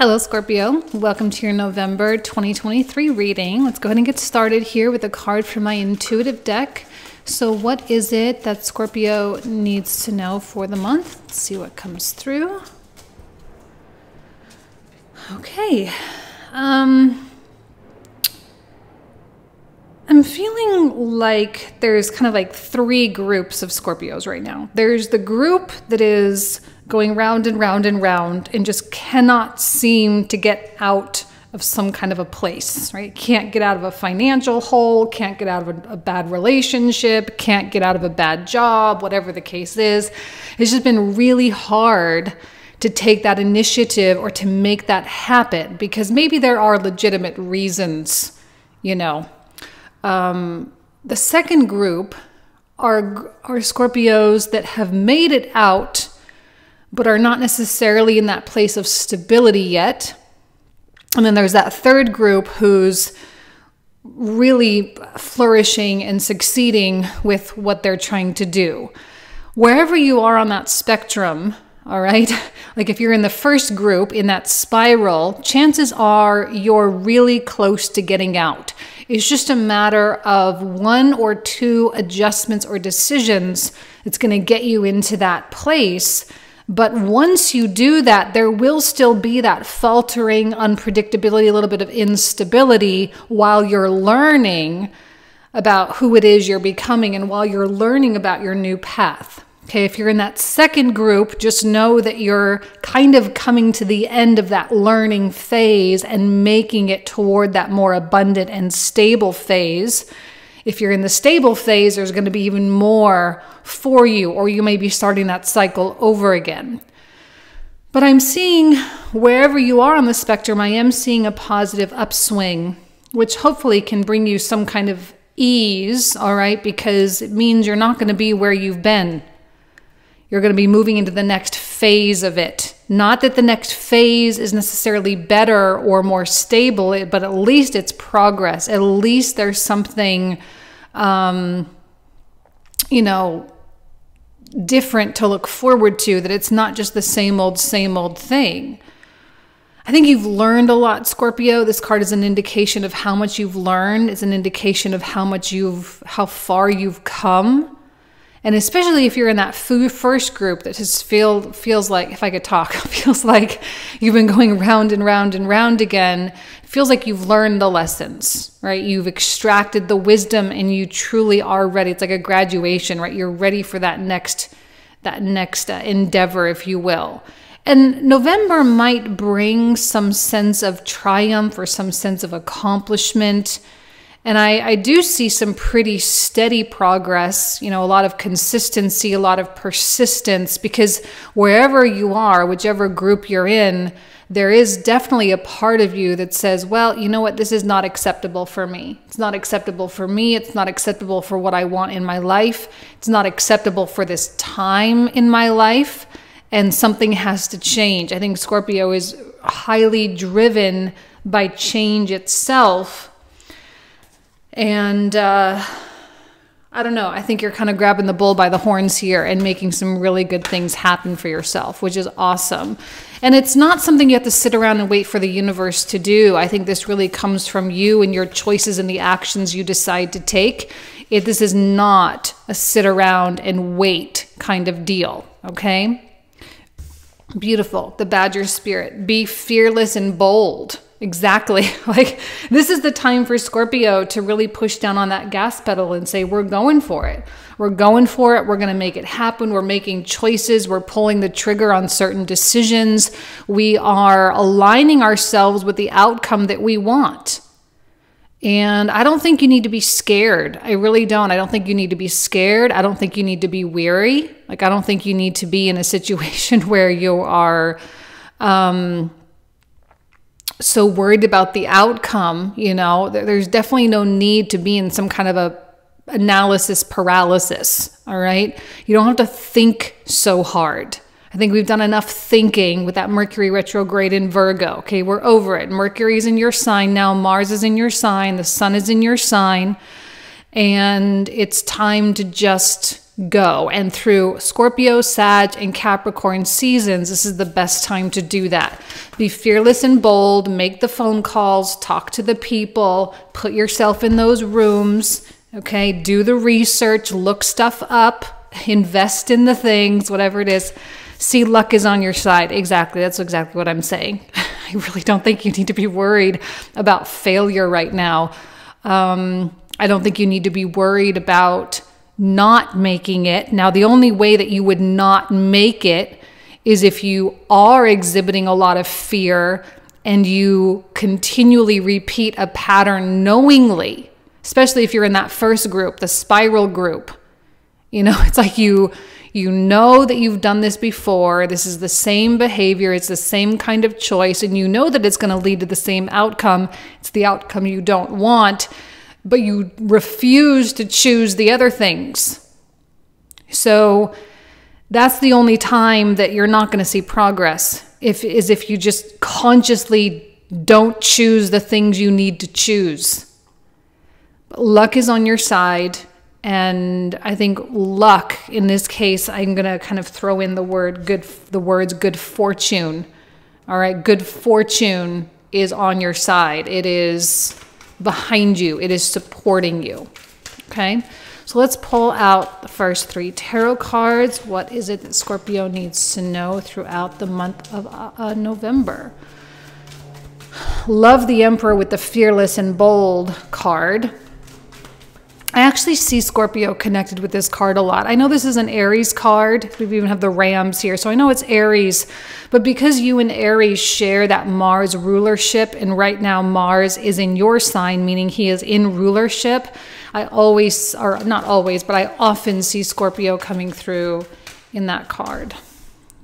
Hello, Scorpio. Welcome to your November 2023 reading. Let's go ahead and get started here with a card from my intuitive deck. So, what is it that Scorpio needs to know for the month? Let's see what comes through. Okay. Um, I'm feeling like there's kind of like three groups of Scorpios right now. There's the group that is going round and round and round and just cannot seem to get out of some kind of a place, right? Can't get out of a financial hole, can't get out of a, a, bad relationship, can't get out of a bad job, whatever the case is. It's just been really hard to take that initiative or to make that happen because maybe there are legitimate reasons, you know. Um, the second group are, are Scorpios that have made it out but are not necessarily in that place of stability yet. And then there's that third group who's really flourishing and succeeding with what they're trying to do. Wherever you are on that spectrum, all right, like if you're in the first group in that spiral, chances are you're really close to getting out. It's just a matter of one or two adjustments or decisions that's going to get you into that place but once you do that, there will still be that faltering, unpredictability, a little bit of instability while you're learning about who it is you're becoming and while you're learning about your new path. Okay, if you're in that second group, just know that you're kind of coming to the end of that learning phase and making it toward that more abundant and stable phase. If you're in the stable phase, there's going to be even more for you, or you may be starting that cycle over again. But I'm seeing wherever you are on the spectrum, I am seeing a positive upswing, which hopefully can bring you some kind of ease, all right, because it means you're not going to be where you've been. You're going to be moving into the next phase of it. Not that the next phase is necessarily better or more stable, but at least it's progress. At least there's something, um, you know, different to look forward to, that it's not just the same old, same old thing. I think you've learned a lot, Scorpio. This card is an indication of how much you've learned. It's an indication of how much you've, how far you've come. And especially if you're in that first group that just feel, feels like, if I could talk, feels like you've been going round and round and round again, feels like you've learned the lessons, right? You've extracted the wisdom and you truly are ready. It's like a graduation, right? You're ready for that next, that next uh, endeavor, if you will. And November might bring some sense of triumph or some sense of accomplishment and I, I do see some pretty steady progress, you know, a lot of consistency, a lot of persistence, because wherever you are, whichever group you're in, there is definitely a part of you that says, well, you know what, this is not acceptable for me. It's not acceptable for me. It's not acceptable for what I want in my life. It's not acceptable for this time in my life. And something has to change. I think Scorpio is highly driven by change itself and uh, I don't know. I think you're kind of grabbing the bull by the horns here and making some really good things happen for yourself, which is awesome. And it's not something you have to sit around and wait for the universe to do. I think this really comes from you and your choices and the actions you decide to take. It, this is not a sit around and wait kind of deal, okay? Beautiful. The Badger spirit. Be fearless and bold. Exactly. Like, this is the time for Scorpio to really push down on that gas pedal and say, We're going for it. We're going for it. We're going to make it happen. We're making choices. We're pulling the trigger on certain decisions. We are aligning ourselves with the outcome that we want. And I don't think you need to be scared. I really don't. I don't think you need to be scared. I don't think you need to be weary. Like, I don't think you need to be in a situation where you are. Um, so worried about the outcome, you know, there's definitely no need to be in some kind of a analysis paralysis, all right? You don't have to think so hard. I think we've done enough thinking with that Mercury retrograde in Virgo. Okay, we're over it. Mercury's in your sign now, Mars is in your sign, the sun is in your sign, and it's time to just go. And through Scorpio, Sag, and Capricorn seasons, this is the best time to do that. Be fearless and bold, make the phone calls, talk to the people, put yourself in those rooms, okay? Do the research, look stuff up, invest in the things, whatever it is. See, luck is on your side. Exactly. That's exactly what I'm saying. I really don't think you need to be worried about failure right now. Um, I don't think you need to be worried about not making it. Now, the only way that you would not make it is if you are exhibiting a lot of fear and you continually repeat a pattern knowingly, especially if you're in that first group, the spiral group. You know, it's like you you know that you've done this before. This is the same behavior, it's the same kind of choice and you know that it's going to lead to the same outcome. It's the outcome you don't want but you refuse to choose the other things. So that's the only time that you're not going to see progress if is if you just consciously don't choose the things you need to choose. But luck is on your side and I think luck in this case I'm going to kind of throw in the word good the words good fortune. All right, good fortune is on your side. It is behind you, it is supporting you. Okay, so let's pull out the first three tarot cards. What is it that Scorpio needs to know throughout the month of uh, uh November? Love the Emperor with the fearless and bold card. I actually see Scorpio connected with this card a lot. I know this is an Aries card. We even have the Rams here, so I know it's Aries. But because you and Aries share that Mars rulership, and right now Mars is in your sign, meaning he is in rulership, I always, or not always, but I often see Scorpio coming through in that card.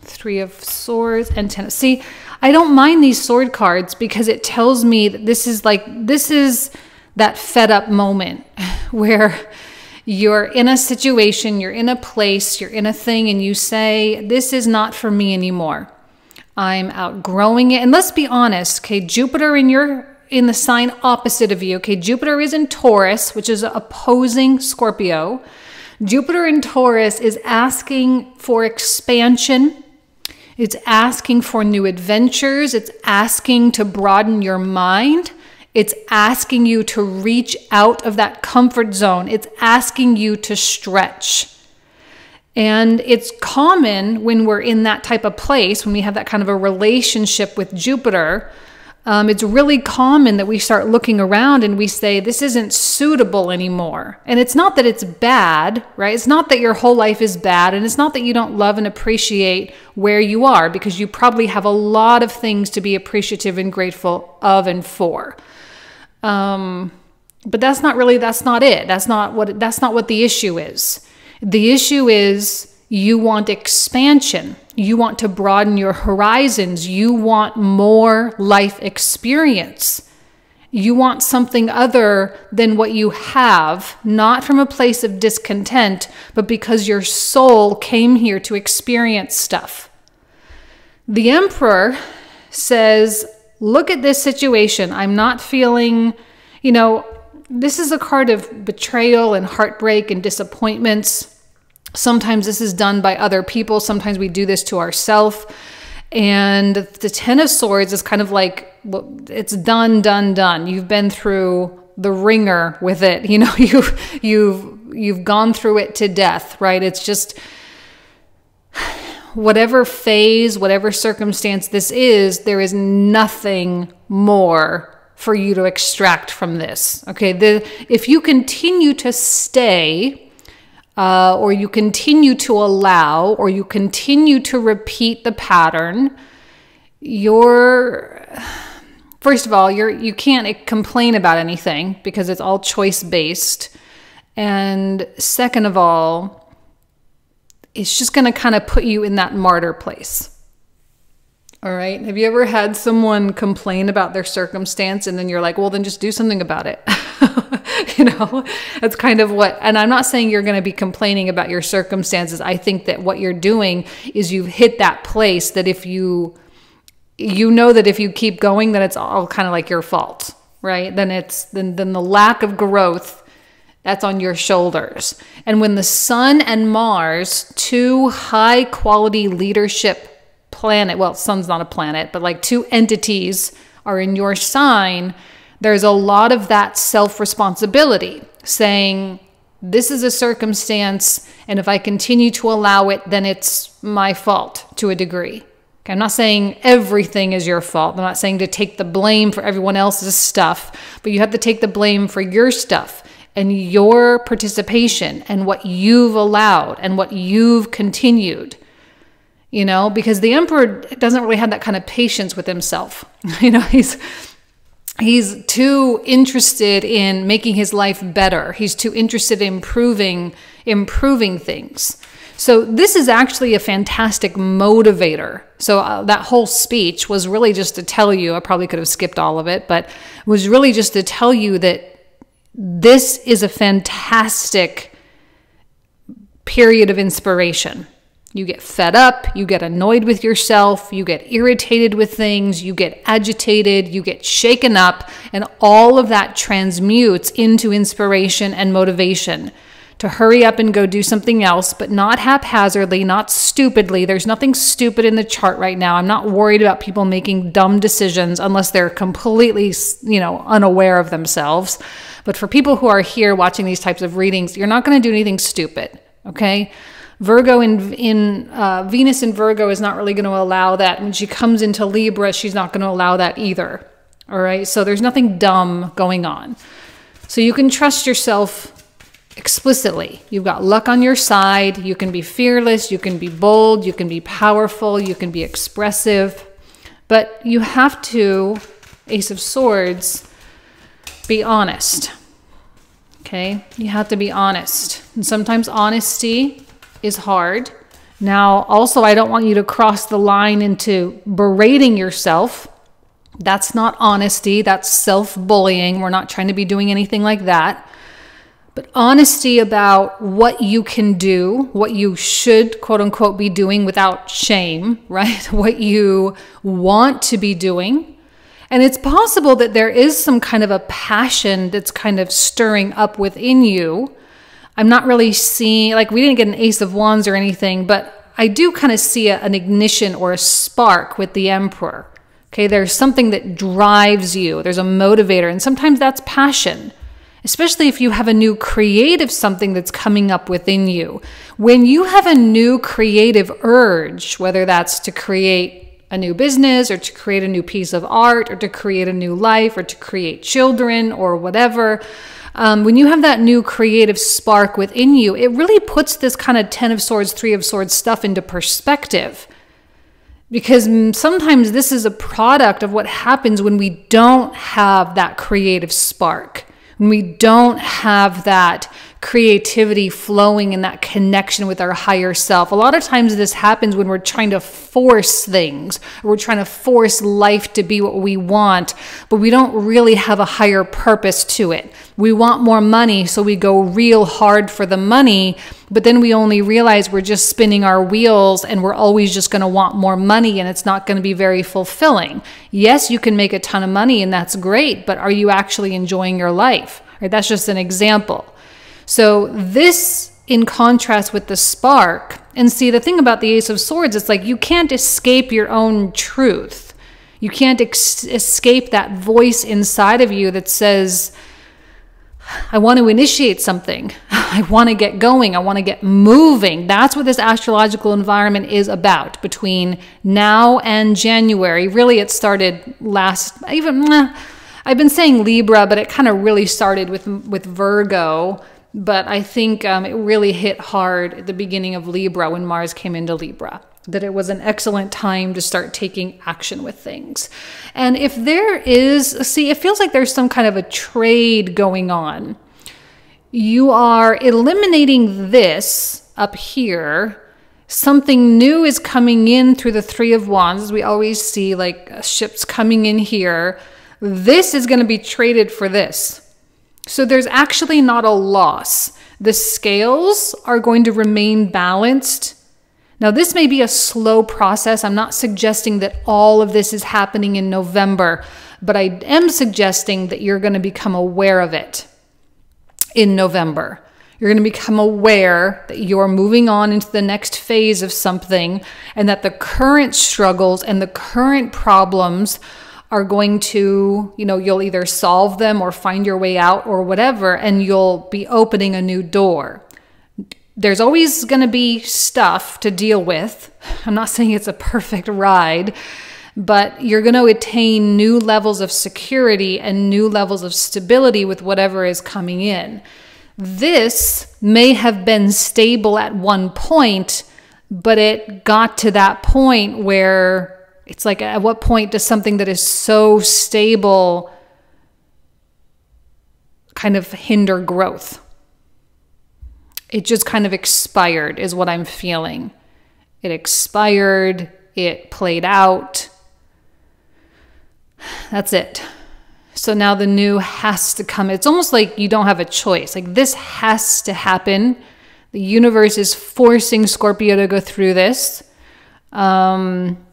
Three of Swords and Ten. See, I don't mind these sword cards because it tells me that this is like, this is that fed up moment where you're in a situation, you're in a place, you're in a thing, and you say, This is not for me anymore. I'm outgrowing it. And let's be honest, okay, Jupiter in your in the sign opposite of you. Okay, Jupiter is in Taurus, which is opposing Scorpio. Jupiter in Taurus is asking for expansion. It's asking for new adventures. It's asking to broaden your mind. It's asking you to reach out of that comfort zone. It's asking you to stretch. And it's common when we're in that type of place, when we have that kind of a relationship with Jupiter, um, it's really common that we start looking around and we say, this isn't suitable anymore. And it's not that it's bad, right? It's not that your whole life is bad. And it's not that you don't love and appreciate where you are, because you probably have a lot of things to be appreciative and grateful of and for. Um, but that's not really that's not it. That's not what that's not what the issue is. The issue is you want expansion. You want to broaden your horizons. You want more life experience. You want something other than what you have, not from a place of discontent, but because your soul came here to experience stuff. The emperor says, look at this situation. I'm not feeling, you know, this is a card of betrayal and heartbreak and disappointments. Sometimes this is done by other people, sometimes we do this to ourselves. And the 10 of swords is kind of like it's done, done, done. You've been through the ringer with it. You know, you've you've you've gone through it to death, right? It's just whatever phase, whatever circumstance this is, there is nothing more for you to extract from this. Okay, the, if you continue to stay, uh, or you continue to allow, or you continue to repeat the pattern, you're first of all you're you can't complain about anything because it's all choice based, and second of all it's just going to kind of put you in that martyr place. All right. Have you ever had someone complain about their circumstance and then you're like, well, then just do something about it? you know, that's kind of what, and I'm not saying you're going to be complaining about your circumstances. I think that what you're doing is you've hit that place that if you, you know that if you keep going, then it's all kind of like your fault, right? Then it's, then, then the lack of growth That's on your shoulders. And when the sun and Mars, two high quality leadership planet, well, sun's not a planet, but like two entities are in your sign, there's a lot of that self responsibility saying, this is a circumstance, and if I continue to allow it, then it's my fault to a degree. Okay, I'm not saying everything is your fault. I'm not saying to take the blame for everyone else's stuff, but you have to take the blame for your stuff and your participation and what you've allowed and what you've continued. You know, because the emperor doesn't really have that kind of patience with himself. you know, he's he's too interested in making his life better. He's too interested in improving improving things. So this is actually a fantastic motivator. So uh, that whole speech was really just to tell you, I probably could have skipped all of it, but was really just to tell you that this is a fantastic period of inspiration. You get fed up, you get annoyed with yourself, you get irritated with things, you get agitated, you get shaken up, and all of that transmutes into inspiration and motivation to hurry up and go do something else, but not haphazardly, not stupidly. There's nothing stupid in the chart right now. I'm not worried about people making dumb decisions unless they're completely, you know, unaware of themselves. But for people who are here watching these types of readings, you're not going to do anything stupid, okay? Virgo in in uh, Venus in Virgo is not really going to allow that. When she comes into Libra, she's not going to allow that either. All right, so there's nothing dumb going on. So you can trust yourself explicitly. You've got luck on your side. You can be fearless. You can be bold. You can be powerful. You can be expressive. But you have to, Ace of Swords, be honest. Okay, you have to be honest. And sometimes honesty is hard. Now, also, I don't want you to cross the line into berating yourself. That's not honesty, that's self bullying. We're not trying to be doing anything like that. But honesty about what you can do, what you should, quote unquote, be doing without shame, right? What you want to be doing. And it's possible that there is some kind of a passion that's kind of stirring up within you I'm not really seeing, like, we didn't get an Ace of Wands or anything, but I do kind of see a, an ignition or a spark with the Emperor. Okay, there's something that drives you, there's a motivator, and sometimes that's passion, especially if you have a new creative something that's coming up within you. When you have a new creative urge, whether that's to create a new business or to create a new piece of art or to create a new life or to create children or whatever, um, when you have that new creative spark within you, it really puts this kind of 10 of swords, 3 of swords stuff into perspective. Because sometimes this is a product of what happens when we don't have that creative spark, when we don't have that creativity flowing and that connection with our higher self. A lot of times this happens when we're trying to force things, we're trying to force life to be what we want, but we don't really have a higher purpose to it. We want more money, so we go real hard for the money, but then we only realize we're just spinning our wheels and we're always just going to want more money and it's not going to be very fulfilling. Yes, you can make a ton of money and that's great, but are you actually enjoying your life? Right? That's just an example. So this in contrast with the spark. And see, the thing about the Ace of Swords, it's like you can't escape your own truth. You can't ex- escape that voice inside of you that says, I want to initiate something. I want to get going. I want to get moving. That's what this astrological environment is about between now and January. Really, it started last, even, I've been saying Libra, but it kind of really started with, with Virgo but I think um, it really hit hard at the beginning of Libra when Mars came into Libra. That it was an excellent time to start taking action with things. And if there is, see, it feels like there's some kind of a trade going on. You are eliminating this up here something new is coming in through the three of wands we always see like ships coming in here this is going to be traded for this so there's actually not a loss. The scales are going to remain balanced. Now, this may be a slow process. I'm not suggesting that all of this is happening in November, but I am suggesting that you're going to become aware of it. in November. You're going to become aware that you're moving on into the next phase of something and that the current struggles and the current problems are going to, you know, you'll either solve them or find your way out or whatever, and you'll be opening a new door. There's always going to be stuff to deal with. I'm not saying it's a perfect ride, but you're going to attain new levels of security and new levels of stability with whatever is coming in. This may have been stable at one point, but it got to that point where it's like, at what point does something that is so stable kind of hinder growth? It just kind of expired, is what I'm feeling. It expired, it played out. That's it. So now the new has to come. It's almost like you don't have a choice. Like this has to happen. The universe is forcing Scorpio to go through this. Um,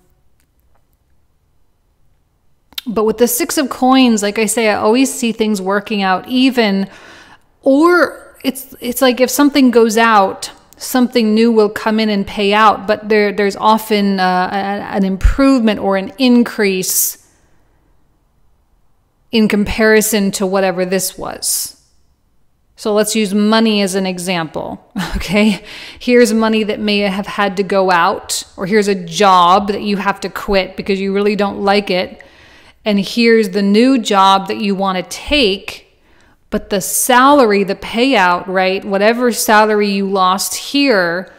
but with the Six of Coins, like I say, I always see things working out even, or it's it's like if something goes out, something new will come in and pay out. But there there's often uh, an improvement or an increase in comparison to whatever this was. So let's use money as an example. Okay. Here's money that may have had to go out, or here's a job that you have to quit because you really don't like it. And here's the new job that you want to take. But the salary, the payout, right? Whatever salary you lost here,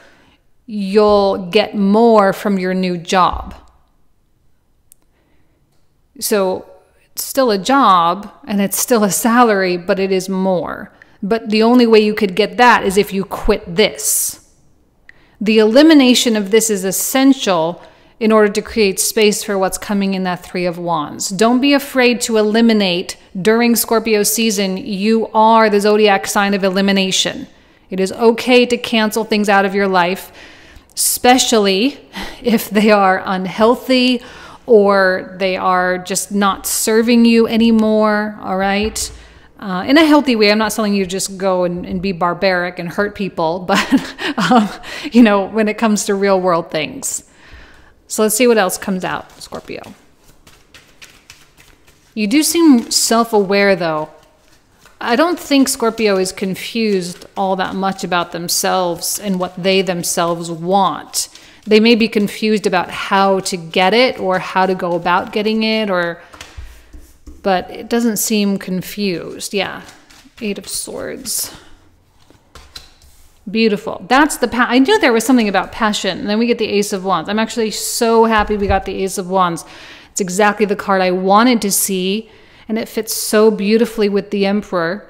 you'll get more from your new job. So it's still a job and it's still a salary, but it is more. But the only way you could get that is if you quit this. The elimination of this is essential in order to create space for what's coming in that Three of Wands. Don't be afraid to eliminate during Scorpio season. You are the zodiac sign of elimination. It is okay to cancel things out of your life, especially if they are unhealthy or they are just not serving you anymore, all right? Uh, in a healthy way, I'm not telling you to just go and, and be barbaric and hurt people, but, um, you know, when it comes to real world things. So let's see what else comes out, Scorpio. You do seem self aware, though. I don't think Scorpio is confused all that much about themselves and what they themselves want they may be confused about how to get it or how to go about getting it or but it doesn't seem confused yeah eight of swords beautiful. That's the i knew there was something about passion and then we get the ace of wands. I'm actually so happy we got the ace of wands. It's exactly the card i wanted to see and it fits so beautifully with the emperor.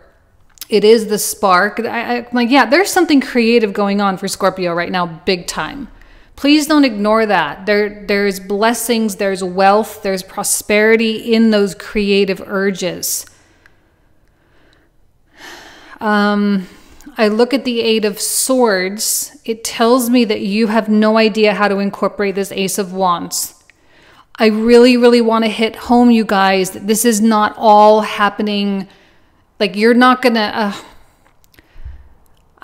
It is the spark. I, i'm like yeah there's something creative going on for scorpio right now big time. Please don't ignore that. There, there's blessings, there's wealth, there's prosperity in those creative urges. Um, I look at the Eight of Swords. It tells me that you have no idea how to incorporate this Ace of Wands. I really, really want to hit home, you guys, that this is not all happening. Like, you're not going to. Uh,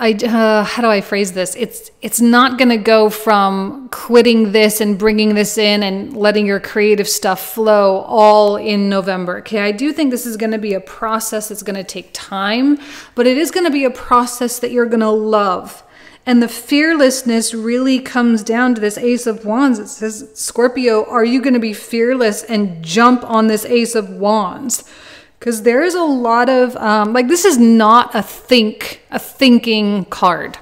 I uh, how do I phrase this? It's it's not going to go from quitting this and bringing this in and letting your creative stuff flow all in November. Okay, I do think this is going to be a process that's going to take time, but it is going to be a process that you're going to love. And the fearlessness really comes down to this Ace of Wands. It says, Scorpio, are you going to be fearless and jump on this Ace of Wands? Because there is a lot of um, like this is not a think a thinking card.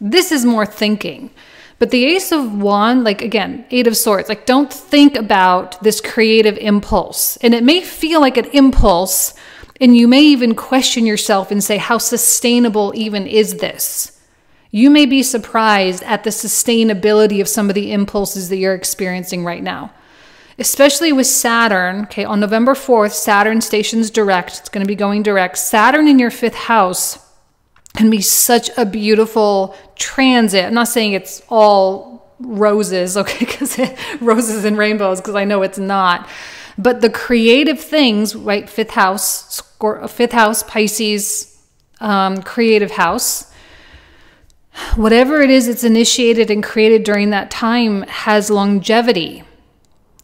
This is more thinking. But the ace of wand like again eight of swords like don't think about this creative impulse. And it may feel like an impulse and you may even question yourself and say how sustainable even is this? You may be surprised at the sustainability of some of the impulses that you're experiencing right now especially with Saturn. Okay, on November 4th, Saturn stations direct. It's going to be going direct. Saturn in your fifth house can be such a beautiful transit. I'm not saying it's all roses, okay, because roses and rainbows, because I know it's not. But the creative things, right? Fifth house, fifth house, Pisces, um, creative house. Whatever it is that's initiated and created during that time has longevity.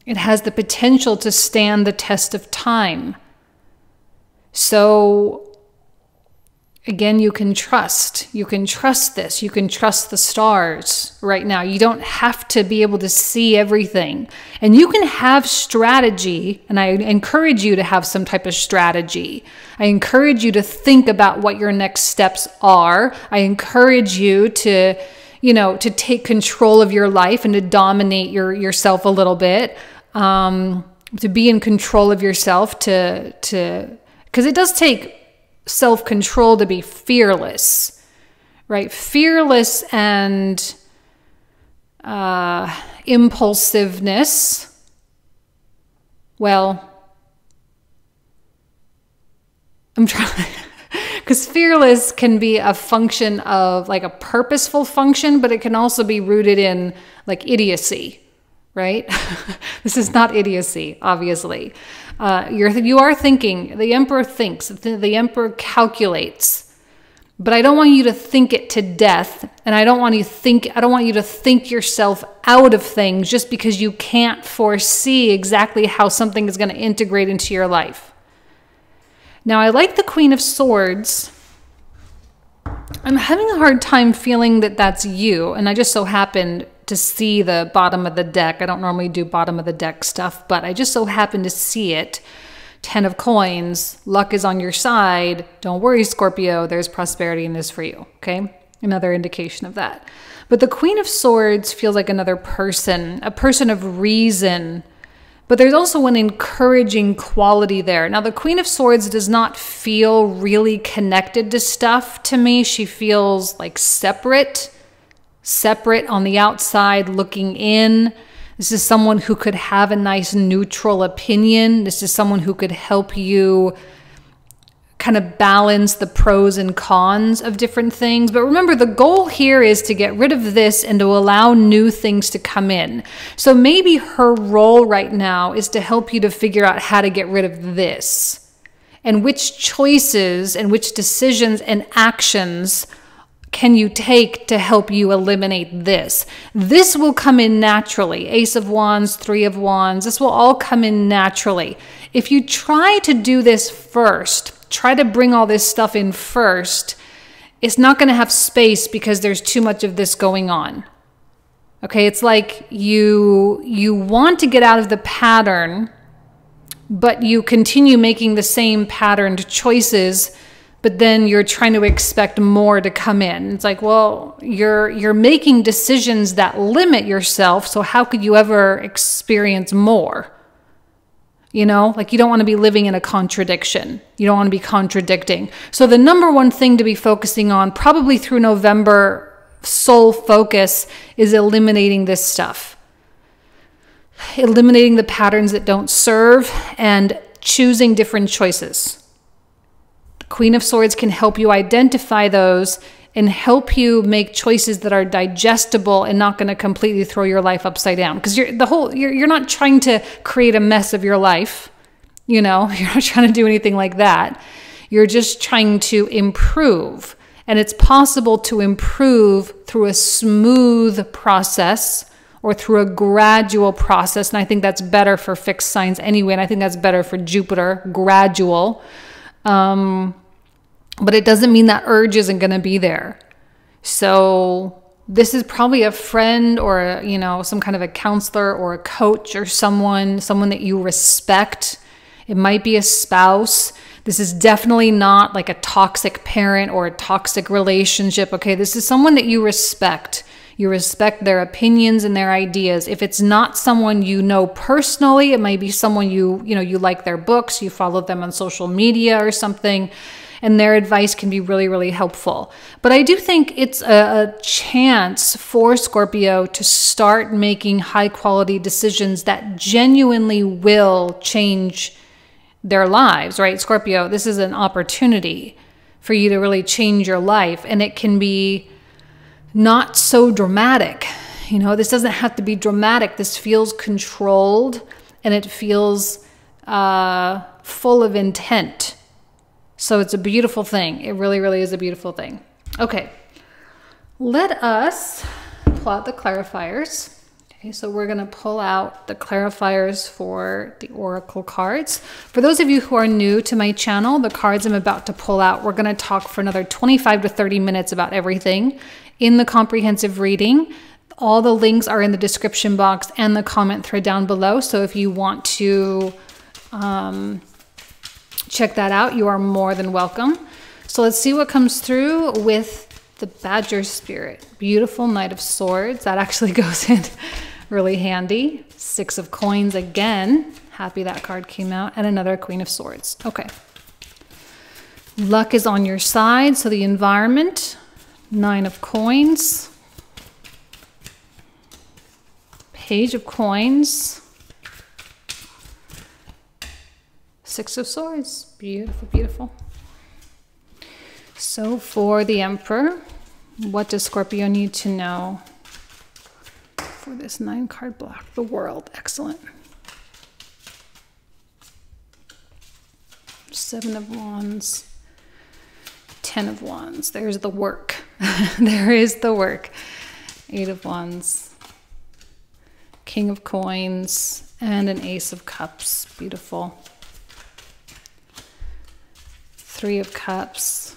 It has the potential to stand the test of time. So again, you can trust. You can trust this. You can trust the stars right now. You don't have to be able to see everything. And you can have strategy, and I encourage you to have some type of strategy. I encourage you to think about what your next steps are. I encourage you to, you know, to take control of your life and to dominate your yourself a little bit. Um, to be in control of yourself to to because it does take self control to be fearless, right? Fearless and uh, impulsiveness. Well, I'm trying. Because fearless can be a function of like a purposeful function, but it can also be rooted in like idiocy, right? this is not idiocy, obviously. Uh, you're, you are thinking, the emperor thinks, the, the emperor calculates. But I don't want you to think it to death, and I don't want you think I don't want you to think yourself out of things just because you can't foresee exactly how something is going to integrate into your life. Now, I like the Queen of Swords. I'm having a hard time feeling that that's you, and I just so happened to see the bottom of the deck. I don't normally do bottom of the deck stuff, but I just so happened to see it. 10 of coins, luck is on your side. Don't worry, Scorpio, there's prosperity in this for you. Okay. Another indication of that. But the Queen of Swords feels like another person, a person of reason. But there's also an encouraging quality there. Now, the Queen of Swords does not feel really connected to stuff to me. She feels like separate separate on the outside looking in. This is someone who could have a nice neutral opinion. This is someone who could help you kind of balance the pros and cons of different things. But remember, the goal here is to get rid of this and to allow new things to come in. So maybe her role right now is to help you to figure out how to get rid of this and which choices and which decisions and actions can you take to help you eliminate this? This will come in naturally. Ace of Wands, Three of Wands, this will all come in naturally. If you try to do this first, try to bring all this stuff in first, it's not going to have space because there's too much of this going on. Okay, it's like you you want to get out of the pattern, but you continue making the same patterned choices but then you're trying to expect more to come in. It's like, well, you're you're making decisions that limit yourself, so how could you ever experience more? You know, like you don't want to be living in a contradiction. You don't want to be contradicting. So the number one thing to be focusing on probably through November soul focus is eliminating this stuff. Eliminating the patterns that don't serve and choosing different choices. Queen of Swords can help you identify those and help you make choices that are digestible and not going to completely throw your life upside down. Because you're the whole you're, you're not trying to create a mess of your life you know? You're not trying to do anything like that. You're just trying to improve. And it's possible to improve through a smooth process or through a gradual process. And i think that's better for fixed signs anyway and i think that's better for jupiter gradual um, but it doesn't mean that urge isn't going to be there. So this is probably a friend or a, you know some kind of a counselor or a coach or someone someone that you respect. It might be a spouse. This is definitely not like a toxic parent or a toxic relationship. Okay, this is someone that you respect. You respect their opinions and their ideas. If it's not someone you know personally, it might be someone you, you know, you like their books, you follow them on social media or something, and their advice can be really, really helpful. But I do think it's a, a chance for Scorpio to start making high quality decisions that genuinely will change their lives, right? Scorpio, this is an opportunity for you to really change your life, and it can be not so dramatic. You know, this doesn't have to be dramatic. This feels controlled and it feels uh, full of intent. So it's a beautiful thing. It really, really is a beautiful thing. Okay, let us pull out the clarifiers. Okay, so we're going to pull out the clarifiers for the oracle cards. For those of you who are new to my channel, the cards I'm about to pull out, we're going to talk for another 25 to 30 minutes about everything in the comprehensive reading. All the links are in the description box and the comment thread down below. So if you want to um, check that out, you are more than welcome. So let's see what comes through with the Badger Spirit. Beautiful Knight of Swords. That actually goes in really handy. Six of Coins again. Happy that card came out. And another Queen of Swords. Okay. Luck is on your side, so the environment. Nine of Coins. Page of Coins. Six of Swords. Beautiful, beautiful. So for the Emperor, what does Scorpio need to know for this nine card block? The world. Excellent. Seven of Wands. Ten of Wands. There's the work. there is the work. Eight of Wands. King of Coins. And an Ace of Cups. Beautiful. Three of Cups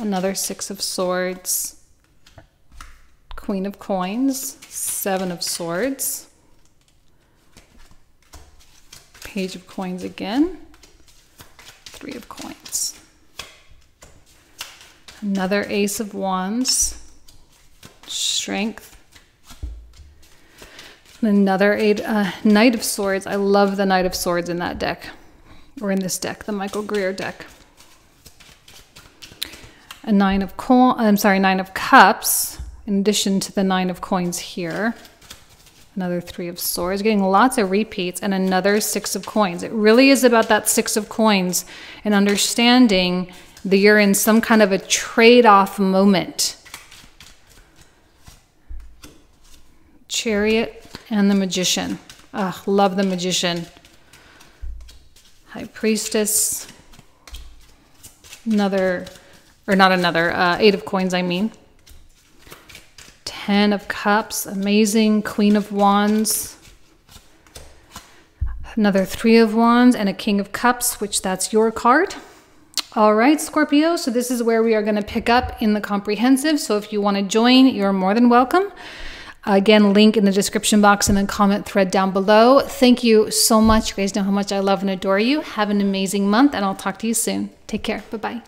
another Six of Swords, Queen of Coins, Seven of Swords, Page of Coins again, Three of Coins, another Ace of Wands, Strength, another eight, uh, Knight of Swords. I love the Knight of Swords in that deck, or in this deck, the Michael Greer deck a nine of coin, I'm sorry, nine of cups, in addition to the nine of coins here. Another three of swords, getting lots of repeats, and another six of coins. It really is about that six of coins and understanding that you're in some kind of a trade-off moment. Chariot and the magician. Ugh, love the magician. High priestess. Another or not another, uh, eight of coins, I mean. Ten of cups, amazing. Queen of wands. Another three of wands and a king of cups, which that's your card. All right, Scorpio, so this is where we are going to pick up in the comprehensive. So if you want to join, you're more than welcome. Again, link in the description box and the comment thread down below. Thank you so much. You guys know how much I love and adore you. Have an amazing month, and I'll talk to you soon. Take care. Bye bye.